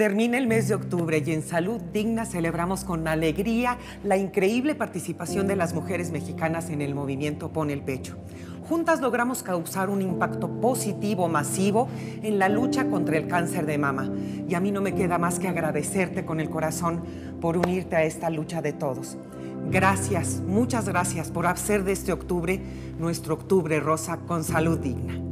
Termina el mes de octubre y en Salud Digna celebramos con alegría la increíble participación de las mujeres mexicanas en el movimiento Pon el Pecho. Juntas logramos causar un impacto positivo, masivo, en la lucha contra el cáncer de mama. Y a mí no me queda más que agradecerte con el corazón por unirte a esta lucha de todos. Gracias, muchas gracias por hacer de este octubre nuestro octubre rosa con salud digna.